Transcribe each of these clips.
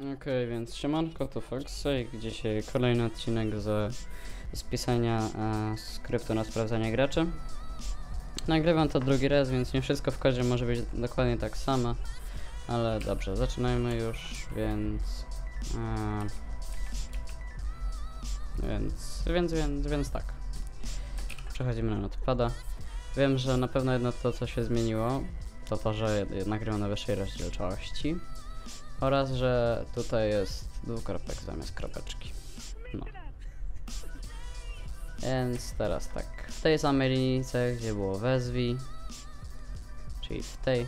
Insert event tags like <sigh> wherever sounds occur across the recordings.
Okej, więc siemanko, to Foxy. Dzisiaj kolejny odcinek z, z pisania e, skryptu na sprawdzanie graczy. Nagrywam to drugi raz, więc nie wszystko w kodzie może być dokładnie tak samo. Ale dobrze, zaczynajmy już, więc... E, więc, więc, więc, więc tak. Przechodzimy na notepada. Wiem, że na pewno jedno to, co się zmieniło, to to, że nagrywam na wyższej rozdzielczości. Oraz, że tutaj jest dwukropek zamiast kropeczki. No. Więc teraz tak. W tej samej linijce, gdzie było wezwij, czyli w tej.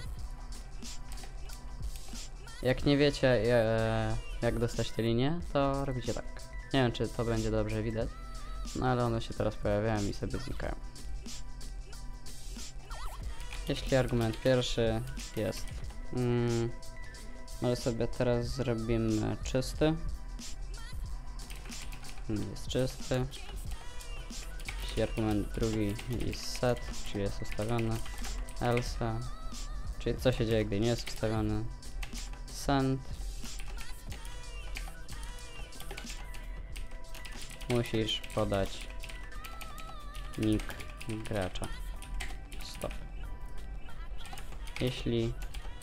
Jak nie wiecie, e, jak dostać tę linię, to robicie tak. Nie wiem, czy to będzie dobrze widać, no ale one się teraz pojawiają i sobie znikają. Jeśli argument pierwszy jest mm, ale sobie teraz zrobimy czysty. Jest czysty. Jeśli argument drugi jest set, czyli jest ustawiony. Elsa, czyli co się dzieje, gdy nie jest ustawiony. Send. Musisz podać nick gracza. Stop. Jeśli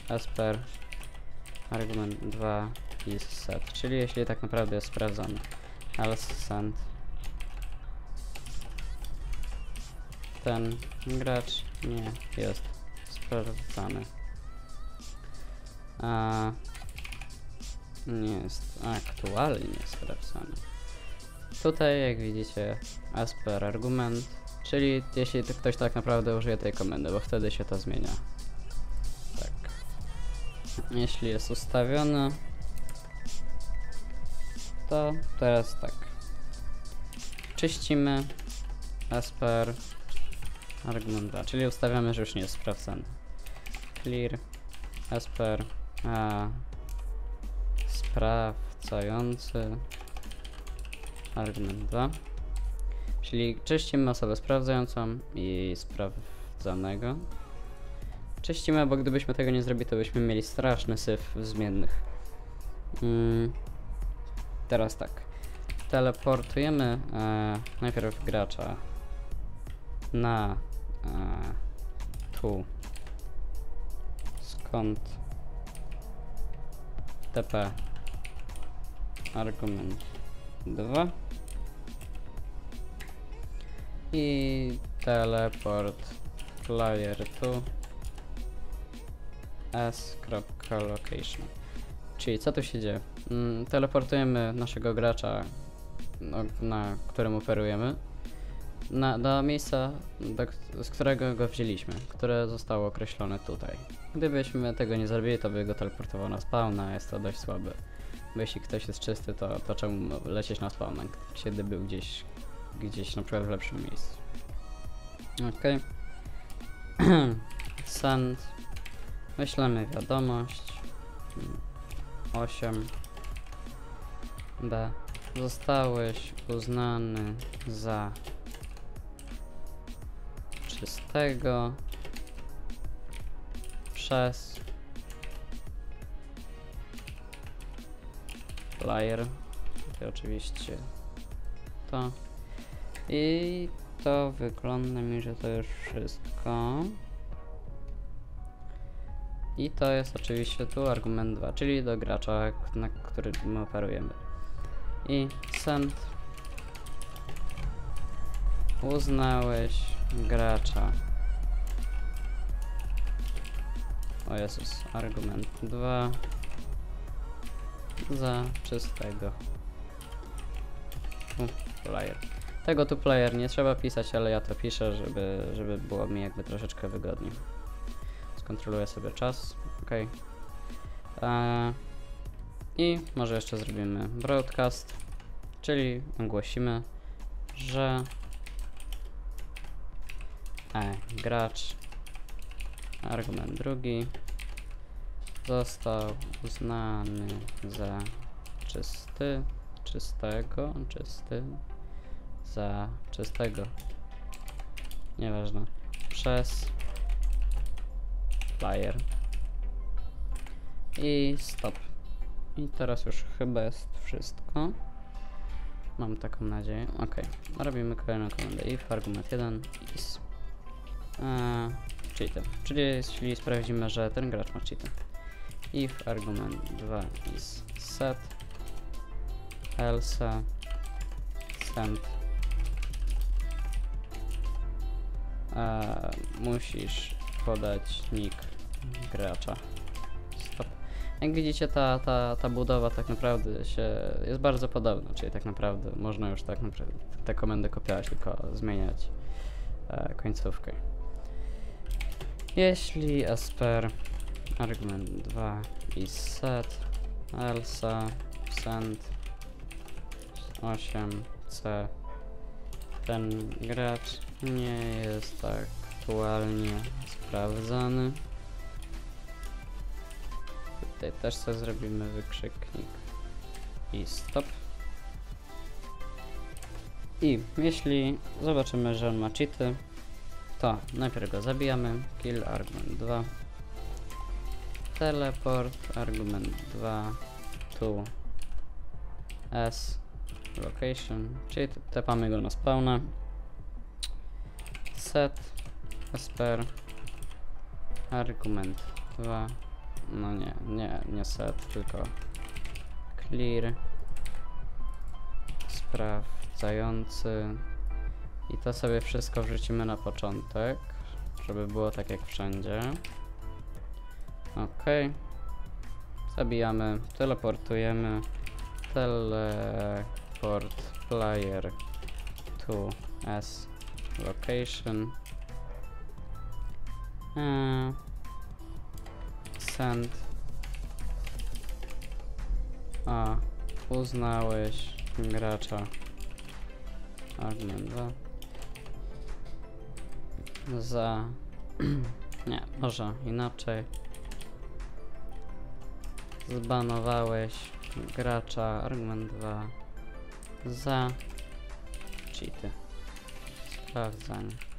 Asper argument 2 is set, czyli jeśli tak naprawdę jest sprawdzony. Else send. Ten gracz nie jest sprawdzany. A nie jest aktualnie sprawdzany. Tutaj jak widzicie as per argument, czyli jeśli to ktoś tak naprawdę użyje tej komendy, bo wtedy się to zmienia. Jeśli jest ustawiony, to teraz tak. Czyścimy as per argument 2, czyli ustawiamy, że już nie jest sprawdzany. Clear as per a, sprawdzający argument 2. Czyli czyścimy osobę sprawdzającą i sprawdzanego. Czyścimy, bo gdybyśmy tego nie zrobili, to byśmy mieli straszny syf zmiennych. Mm. Teraz tak. Teleportujemy e, najpierw gracza na e, tu. Skąd TP argument 2 i teleport player to s.location. Czyli co tu się dzieje? Mm, teleportujemy naszego gracza, no, na którym operujemy, na, do miejsca, do, z którego go wzięliśmy, które zostało określone tutaj. Gdybyśmy tego nie zrobili, to by go teleportował na spawn, a jest to dość słabe. Bo jeśli ktoś jest czysty, to, to czemu lecieć na spawn, kiedy był gdzieś, gdzieś na przykład w lepszym miejscu. Okej. <clears throat> Send. Wyślemy wiadomość. 8. B. Zostałeś uznany za czystego przez player. I oczywiście to. I to wygląda mi, że to już wszystko. I to jest oczywiście tu argument 2, czyli do gracza, na którym operujemy. I send. Uznałeś gracza. O Jezus, argument 2 za czystego. Tu player. Tego tu player nie trzeba pisać, ale ja to piszę, żeby, żeby było mi jakby troszeczkę wygodniej. Skontroluję sobie czas. Ok. Eee, I może jeszcze zrobimy broadcast, czyli ogłosimy, że e, gracz argument drugi został uznany za czysty, czystego, czysty, za czystego, nieważne, przez player i stop. I teraz już chyba jest wszystko. Mam taką nadzieję. Ok. Robimy kolejną komendę if argument 1 is. Eee, cheaty. Czyli jeśli sprawdzimy, że ten gracz ma cheaty. If argument 2 is set else send eee, musisz podać nick gracza. Stop. Jak widzicie, ta, ta, ta budowa tak naprawdę się jest bardzo podobna, czyli tak naprawdę można już tak naprawdę te komendy kopiować, tylko zmieniać e, końcówkę. Jeśli asper argument 2 is set elsa send 8c ten gracz nie jest aktualnie sprawdzany Tutaj też sobie zrobimy wykrzyknik i stop. I jeśli zobaczymy, że on ma cheaty, to najpierw go zabijamy. Kill argument 2. Teleport argument 2 to s location, czyli tu tepamy go na spawna. Set asper argument 2 no nie, nie, nie set, tylko clear sprawdzający i to sobie wszystko wrzucimy na początek, żeby było tak jak wszędzie. Ok. Zabijamy, teleportujemy. Teleport player to s location. Eee, send. A, uznałeś gracza. Argument 2. Za. <clears throat> Nie, może inaczej. Zbanowałeś gracza. Argument 2. Za. Cheaty. Sprawdzanie.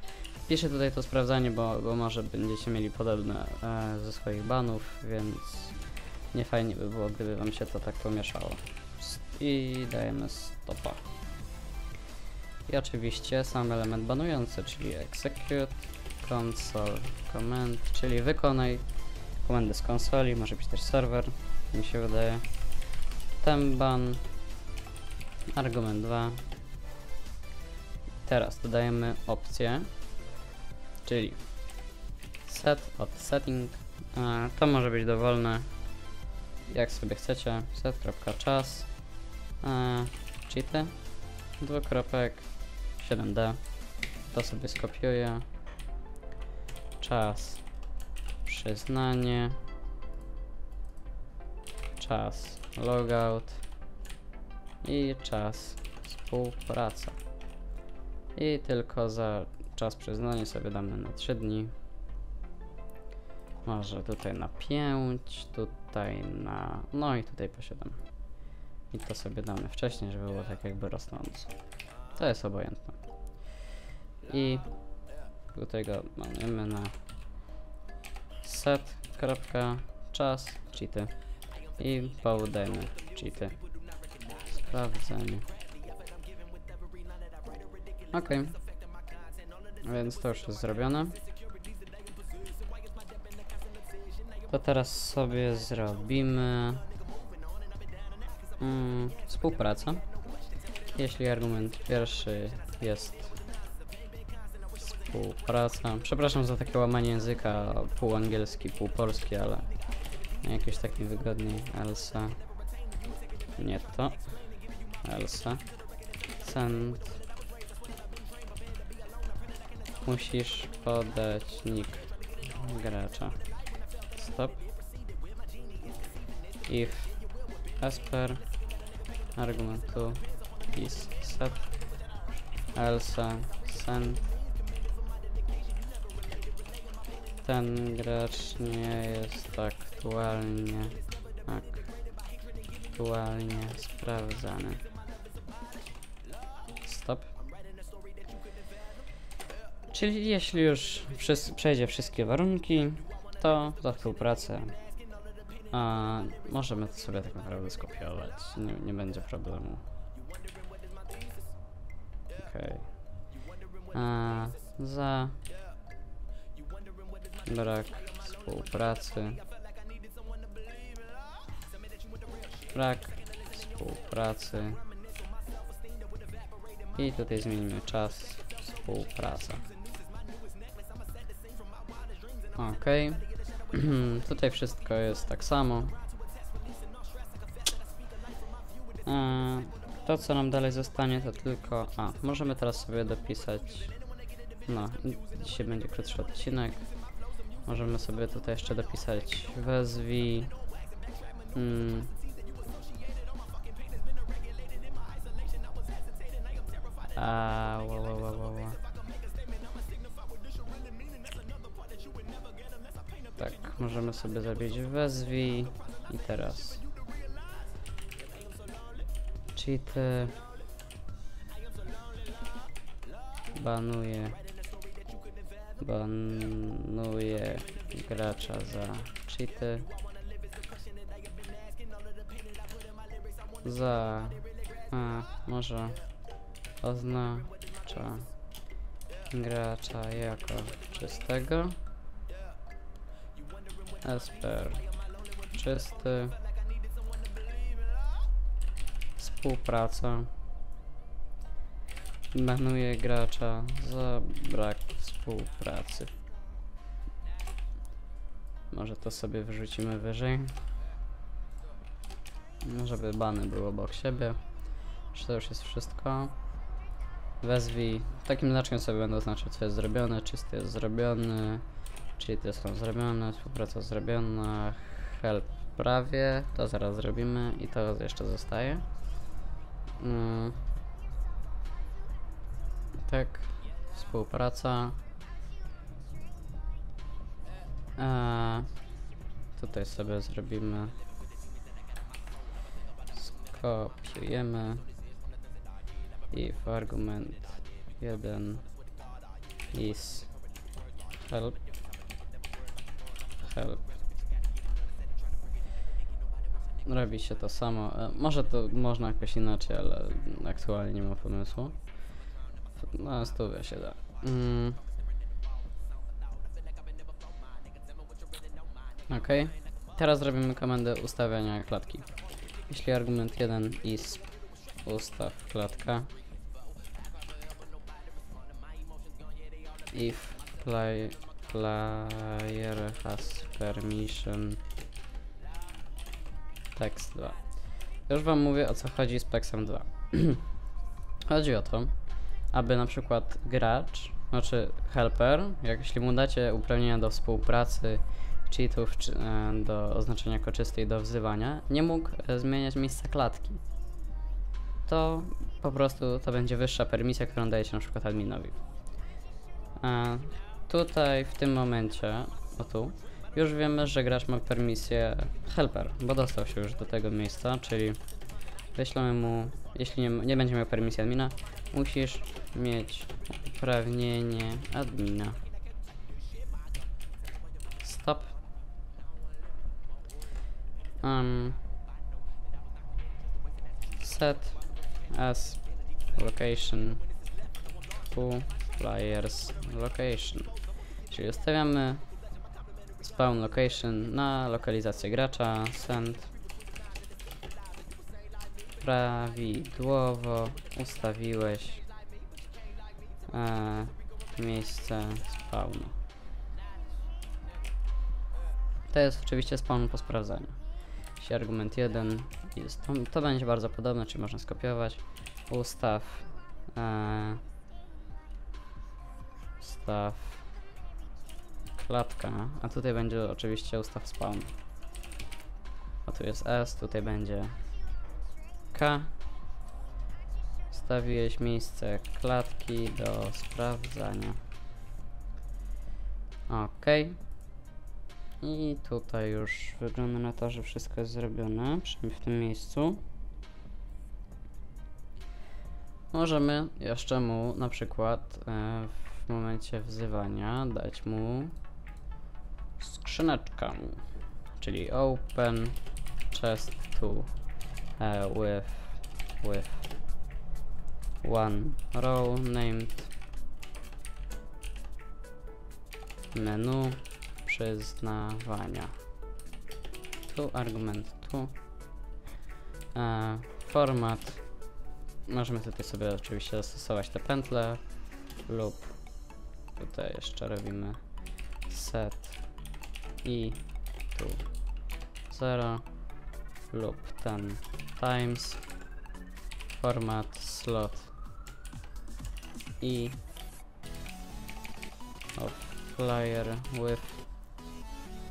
Piszę tutaj to sprawdzanie, bo, bo może będziecie mieli podobne e, ze swoich banów, więc nie fajnie by było, gdyby wam się to tak pomieszało. I dajemy stopa. I oczywiście sam element banujący, czyli execute console command, czyli wykonaj komendy z konsoli, może być też serwer, mi się wydaje. Temban, argument 2. Teraz dodajemy opcję, czyli set od setting. E, to może być dowolne, jak sobie chcecie. Set.czas. E, cheaty. Dwukropek 7D. To sobie skopiuję. Czas. Przyznanie. Czas logout. I czas współpraca. I tylko za czas przyznania sobie damy na 3 dni. Może tutaj na 5, tutaj na... no i tutaj po 7. I to sobie damy wcześniej, żeby było tak jakby rosnąco. To jest obojętne. I tutaj go mamy na set, czas, cheaty. I podajmy cheaty. Sprawdzenie. Okej. Więc to już jest zrobione. To teraz sobie zrobimy mm, współpraca. Jeśli argument pierwszy jest współpraca. Przepraszam za takie łamanie języka, pół angielski, pół polski, ale jakoś tak mi wygodniej. Elsa. Nie to. Elsa. Send. Musisz podać nick gracza. Stop. If asper argumentu is set Elsa send ten gracz nie jest aktualnie aktualnie sprawdzany. Czyli jeśli już wszys- przejdzie wszystkie warunki, to za współpracę A możemy sobie tak naprawdę skopiować. Nie, nie będzie problemu. Okej. A Za brak współpracy. Brak współpracy. I tutaj zmienimy czas współpraca. Okej. <clears throat> tutaj wszystko jest tak samo. E, to co nam dalej zostanie to tylko... A, możemy teraz sobie dopisać... No, dzisiaj będzie krótszy odcinek. Możemy sobie tutaj jeszcze dopisać wezwij... Mm, A, ła, ła, ła, możemy sobie zrobić wezwij i teraz. Cheaty. Banuje banuje gracza za cheaty. Za a może oznacza gracza jako czystego. Esper czysty. Współpraca. Banuje gracza za brak współpracy. Może to sobie wrzucimy wyżej. Żeby bany były obok siebie. Czy to już jest wszystko? Wezwij. Takim znaczkiem sobie będę oznaczać co jest zrobione. Czysty jest zrobiony. Czyli te są zrobione. Współpraca zrobiona. Help prawie. To zaraz zrobimy. I to jeszcze zostaje. Mm. Tak. Współpraca. Eee, tutaj sobie zrobimy. Skopiujemy if argument 1 is help help. Robi się to samo. E, może to można jakoś inaczej ale aktualnie nie ma pomysłu. No stówę się da. Mm. ok teraz zrobimy komendę ustawiania klatki. Jeśli argument 1 is ustaw klatka. If play, player has permission. Text 2 już wam mówię o co chodzi z Plexem 2 <clears throat> chodzi o to aby na przykład gracz znaczy helper jak jeśli mu dacie uprawnienia do współpracy cheatów czy, e, do oznaczenia i do wzywania nie mógł e, zmieniać miejsca klatki. To po prostu to będzie wyższa permisja, którą daje się na przykład adminowi. Tutaj w tym momencie, o tu, już wiemy, że gracz ma permisję helper, bo dostał się już do tego miejsca, czyli wyślemy mu, jeśli nie, nie będzie miał permisji admina, musisz mieć uprawnienie admina. Stop. Um, set as location to players location. Czyli ustawiamy spawn location na lokalizację gracza, send prawidłowo ustawiłeś e, miejsce spawnu. To jest oczywiście spawn po sprawdzeniu. Jeśli argument 1 jest, to, to będzie bardzo podobne, czyli można skopiować. Ustaw e, ustaw klatka, a tutaj będzie oczywiście ustaw spawn. A tu jest S, tutaj będzie K. Stawiłeś miejsce klatki do sprawdzania. Ok. I tutaj już wygląda na to, że wszystko jest zrobione, przynajmniej w tym miejscu. Możemy jeszcze mu na przykład e, w momencie wzywania dać mu skrzyneczkę. czyli open chest to uh, with with one row named menu przyznawania. Tu argument tu. E, format. Możemy tutaj sobie oczywiście zastosować te pętle lub tutaj jeszcze robimy set. I tu. 0 lub ten times format slot. I of flyer with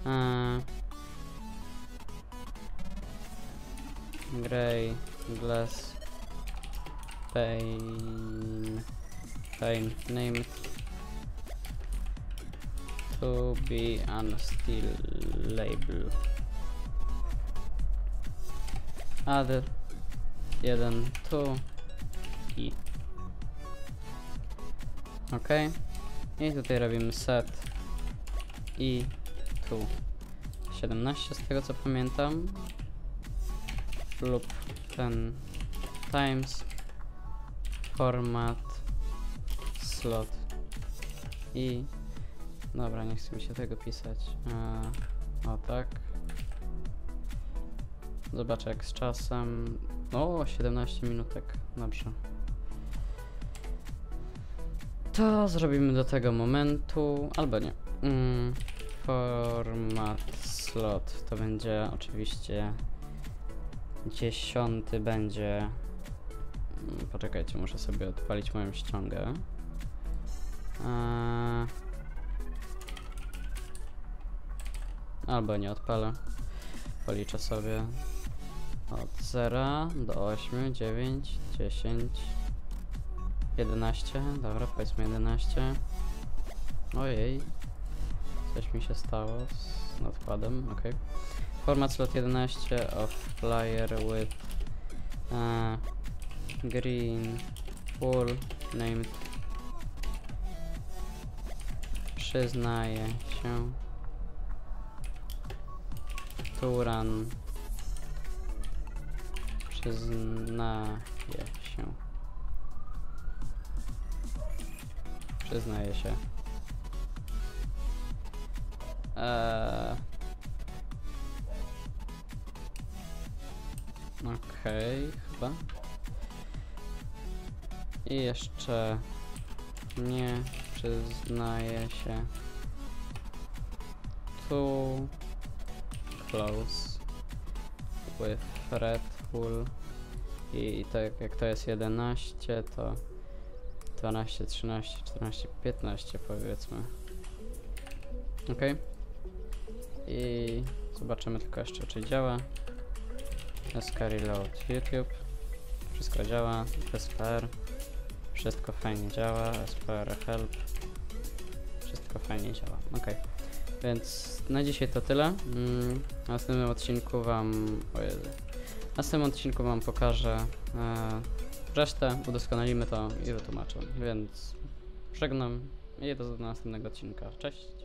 uh, gray glass pane pane named to be unstealable other. 1 tu i. Ok i tutaj robimy set i tu. 17 z tego co pamiętam. Lub ten times format slot i dobra nie chce mi się tego pisać. E, o tak. Zobaczę jak z czasem. O 17 minutek. Dobrze. To zrobimy do tego momentu albo nie. Mm, format slot. To będzie oczywiście dziesiąty będzie. Mm, poczekajcie muszę sobie odpalić moją ściągę. Eee, albo nie odpalę. Policzę sobie od 0 do 8, 9, 10 11, dobra powiedzmy 11 ojej. Coś mi się stało z odkładem, ok format slot 11 of flyer with uh, green full named przyznaje się run przyznaje się przyznaje się eee. Okej, chyba. I jeszcze nie przyznaje się to close. With red full i, i tak jak to jest 11 to 12, 13, 14, 15 powiedzmy. Ok i zobaczymy tylko jeszcze czy działa. SK Reload YouTube. Wszystko działa. SPR wszystko fajnie działa. SPR Help. Wszystko fajnie działa. Ok więc na dzisiaj to tyle. Mm, w następnym odcinku wam o Jezu. w następnym odcinku wam pokażę e, resztę udoskonalimy to i wytłumaczę. Więc żegnam i do następnego odcinka. Cześć